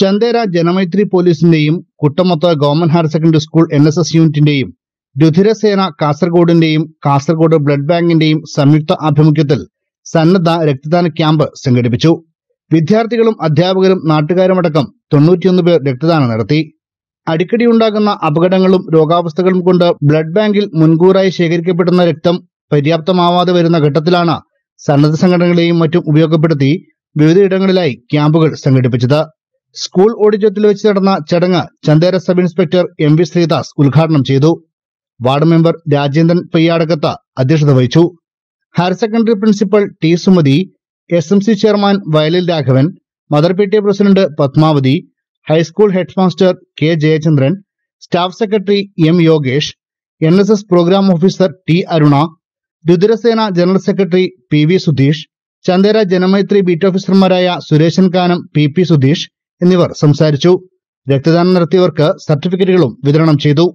ചന്ദേര ജനമൈത്രി പോലീസിന്റെയും കുട്ടമൊത്ത government higher secondary school N S S യൂണിറ്റിന്റെയും Rudhirasena കാസർഗോഡിന്റെയും Kasaragod blood ബാങ്കിന്റെയും സംയുക്ത ആഭിമുഖ്യത്തിൽ സന്നദ്ധ രക്തദാന ക്യാമ്പ് സംഘടിപ്പിച്ചു. വിദ്യാർത്ഥികളും അധ്യാപകരും നാട്ടുകാരുമടക്കം തൊണ്ണൂറ്റിയൊന്ന് പേർ രക്തദാനം നടത്തി. അടിക്കടി ഉണ്ടാകുന്ന അപകടങ്ങളും രോഗാവസ്ഥകളും കൊണ്ട് ബ്ലഡ് ബാങ്കിൽ മുൻകൂറായി ശേഖരിക്കപ്പെടുന്ന രക്തം പര്യാപ്തമാവാതെ വരുന്ന ഘട്ടത്തിലാണ് സന്നദ്ധ സംഘടനകളെയും മറ്റും ഉപയോഗപ്പെടുത്തി വിവിധയിടങ്ങളിലായി ക്യാമ്പുകൾ സംഘടിപ്പിച്ചത്. സ്കൂൾ ഓഡിറ്റോറിയത്തിൽ വെച്ച് നടന്ന ചടങ്ങ് Chandera sub inspector M V Sreedas ഉദ്ഘാടനം ചെയ്തു. വാർഡ് മെമ്പർ രാജേന്ദ്രൻ പയ്യാടകത്ത അധ്യക്ഷത വഹിച്ചു. Higher secondary principal T Sumathi S M C chairman Vayalil Raghavan mother P T president Padmavathi high school head master K Jayachandran staff secretary M Yogesh N S S programme officer T Aruna Rudrasena general secretary P V Sudheesh Chandera Janamaithri beat ഓഫീസർമാരായ Suresan Kanam P P Sudheesh എന്നിവർ സംസാരിച്ചു. രക്തദാനം നടത്തിയവർക്ക് സർട്ടിഫിക്കറ്റുകളും വിതരണം ചെയ്തു.